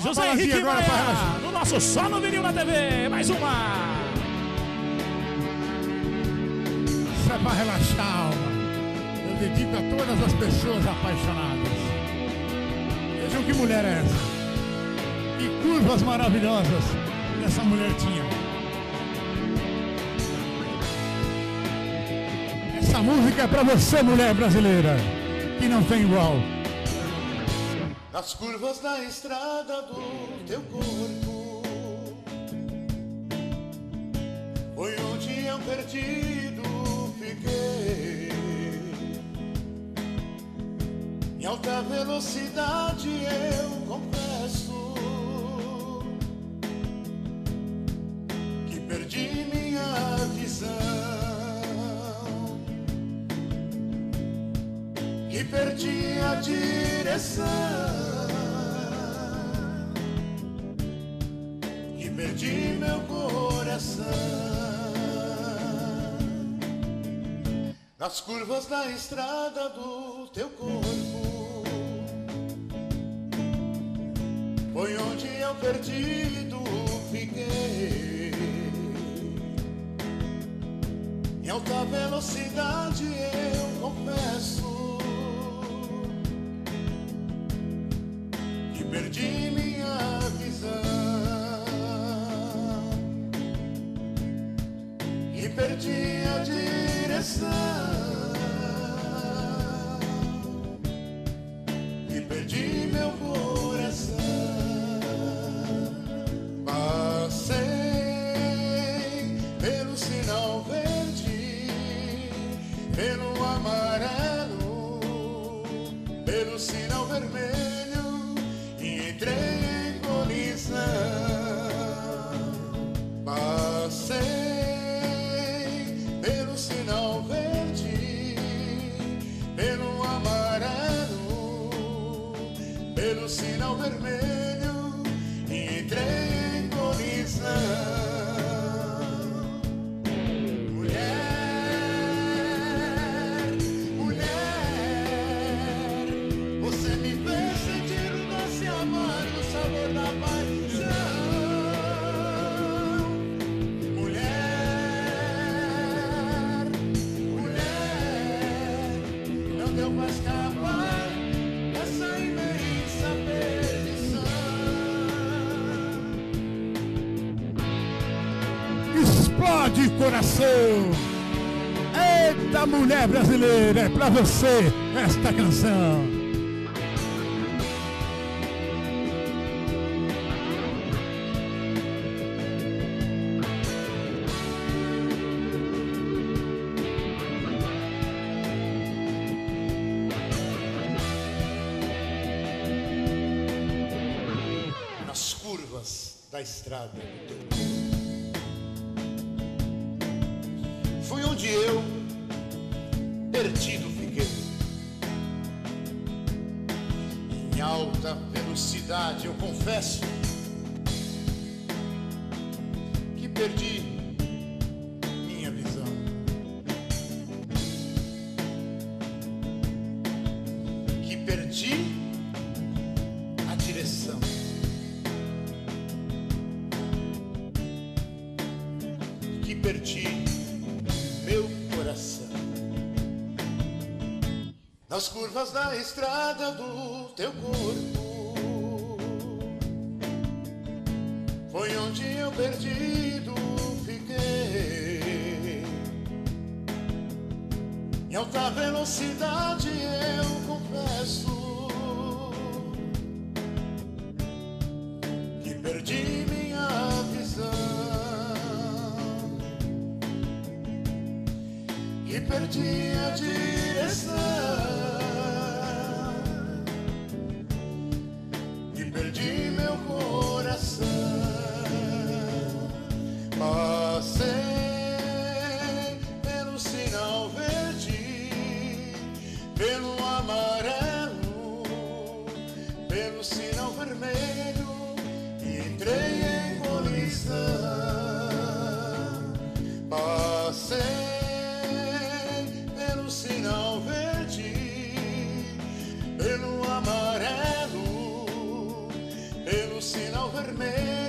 José Henrique Maia, no nosso Só no Vinil na TV. Mais uma. Isso é pra relaxar a alma. Eu dedico a todas as pessoas apaixonadas. Vejam que mulher é essa. Que curvas maravilhosas essa mulher tinha. Essa música é pra você, mulher brasileira, que não tem igual. Nas curvas da estrada do teu corpo. Foi onde eu perdido fiquei. Em alta velocidade eu confesso Que perdi a direção Que perdi meu coração. Nas curvas da estrada do teu corpo Foi onde eu perdido fiquei Em alta velocidade eu confesso perdi a direção. E perdi meu coração. Passei pelo sinal verde, pelo amarelo, pelo sinal vermelho sinal vermelho e entrei em colisão. Mulher, mulher, você me fez sentir o doce amor, o sabor da paixão. Mulher, mulher, não deu pra escapar Explode coração! Eita mulher brasileira, é pra você esta canção. nas curvas da estrada Fui onde eu, perdido, fiquei. Em alta velocidade, eu confesso que perdi minha visão. Que perdi a direção. que perdi Nas curvas da estrada do teu corpo, foi onde eu perdido fiquei. Em alta velocidade eu confesso que perdi minha visão. e perdi a direção sinal vermelho